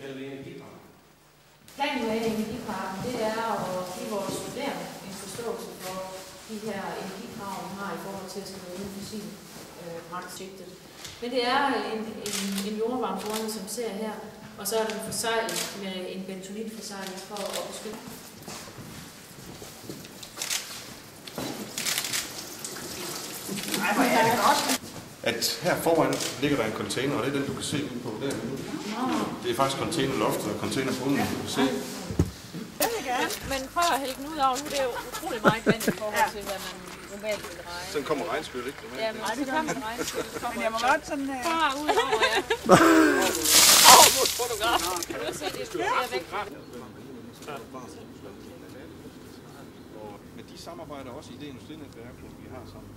kalde energipark? Planen med energiparken, det er at give vores studerende en forståelse for de her energikrav, vi har i forhold til at skal være uden fossil øh. Men det er en, en, en jordvarmeboring, som ser her, og så er den forsejlet med en bentonitforsejling for at beskytte. Ej, hvor er det godt. At her foran ligger der en container, og det er den, du kan se ud på derude. Det er faktisk containerloftet og containerbunden, du kan se. Men prøv at hælde den ud over, nu det er jo utrolig meget vand i forhold til, hvad man normalt vil regne. Sådan kommer regnskyllet ikke? Ja, men så kommer kommer Men jeg må godt sådan... Øh, bare ud over, ja. Åh, oh, mod fotograf. Kan du se, det er væk. Og, men de samarbejder også i det industrinetværk, vi har sammen.